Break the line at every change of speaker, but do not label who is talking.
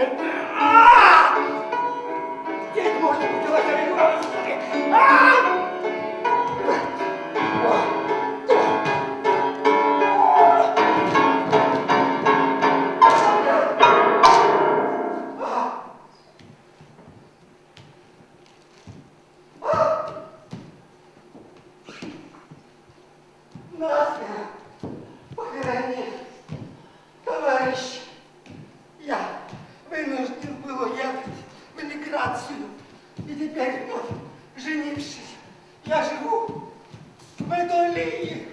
and
Γεια σου, με το λίγη.